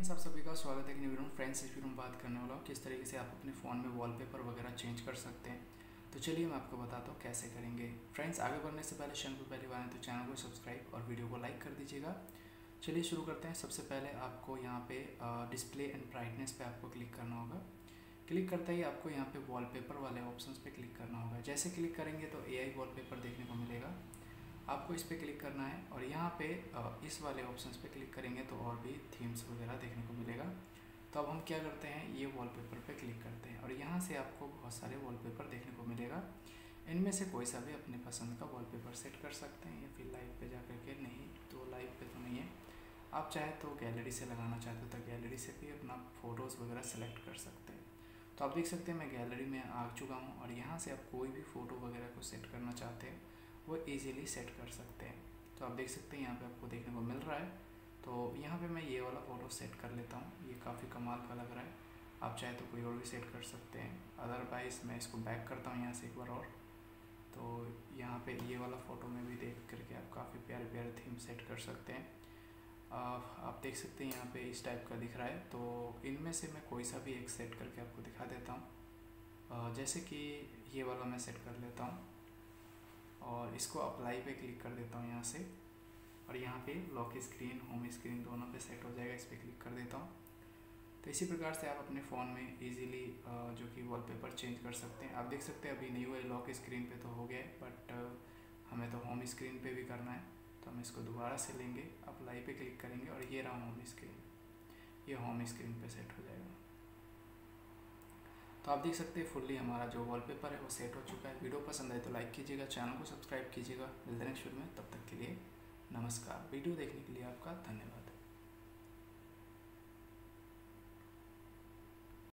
Friends आप सभी का स्वागत है कि में फ्रेंड्स इस वीडियो में बात करने वाला हूँ। किस तरीके से आप अपने फ़ोन में वॉलपेपर वगैरह चेंज कर सकते हैं। तो चलिए मैं आपको बताता हूँ कैसे करेंगे। फ्रेंड्स आगे बढ़ने से पहले चैनल पर पहली बार तो चैनल को सब्सक्राइब और वीडियो को लाइक कर दीजिएगा। चलिए शुरू करते हैं। सबसे पहले आपको यहाँ पे डिस्प्ले एंड ब्राइटनेस पे आपको क्लिक करना होगा। क्लिक करते ही आपको यहाँ पे वॉलपेपर वाले ऑप्शंस पे क्लिक करना होगा। जैसे क्लिक करेंगे तो एआई वॉलपेपर देखने को मिलेगा। आपको इस पर क्लिक करना है और यहाँ पे इस वाले ऑप्शंस पे क्लिक करेंगे तो और भी थीम्स वगैरह देखने को मिलेगा। तो अब हम क्या करते हैं? ये वॉलपेपर पे क्लिक करते हैं और यहाँ से आपको बहुत सारे वॉलपेपर देखने को मिलेगा। इनमें से कोई सा भी अपने पसंद का वॉलपेपर सेट कर सकते हैं या फिर लाइव पे जा के नहीं तो लाइव पे तो नहीं है। आप चाहे तो गैलरी से लगाना चाहते हो तो गैलरी से भी अपना फ़ोटोज़ वगैरह सेलेक्ट कर सकते हैं। तो आप देख सकते हैं मैं गैलरी में आ चुका हूँ और यहाँ से आप कोई भी फ़ोटो वगैरह को सेट करना चाहते हैं वो इजीली सेट कर सकते हैं। तो आप देख सकते हैं, यहाँ पे आपको देखने को मिल रहा है। तो यहाँ पे मैं ये वाला फ़ोटो सेट कर लेता हूँ। ये काफ़ी कमाल का लग रहा है। आप चाहे तो कोई और भी सेट कर सकते हैं। अदरवाइज़ मैं इसको बैक करता हूँ यहाँ से एक बार और। तो यहाँ पे ये वाला फ़ोटो में भी देख करके आप काफ़ी प्यारे प्यारे थीम सेट कर सकते हैं। आप देख सकते हैं यहाँ पे इस टाइप का दिख रहा है। तो इनमें से मैं कोई सा भी एक सेट करके आपको दिखा देता हूँ। जैसे कि ये वाला मैं सेट कर लेता हूँ। और इसको अप्लाई पे क्लिक कर देता हूँ यहाँ से। और यहाँ पे लॉक स्क्रीन होम स्क्रीन दोनों पे सेट हो जाएगा, इस पर क्लिक कर देता हूँ। तो इसी प्रकार से आप अपने फ़ोन में इजीली जो कि वॉलपेपर चेंज कर सकते हैं। आप देख सकते हैं अभी नहीं हुआ लॉक स्क्रीन पे तो हो गया है बट हमें तो होम स्क्रीन पे भी करना है। तो हम इसको दोबारा से लेंगे अप्लाई पे क्लिक करेंगे और ये रहा होम स्क्रीन ये होम स्क्रीन पे सेट हो जाएगा। आप देख सकते हैं फुल्ली हमारा जो वॉलपेपर है, वो सेट हो चुका है। वीडियो पसंद आए तो लाइक कीजिएगा चैनल को सब्सक्राइब कीजिएगा। मिलते नेक्स्ट वीडियो में, तब तक के लिए नमस्कार। वीडियो देखने के लिए आपका धन्यवाद।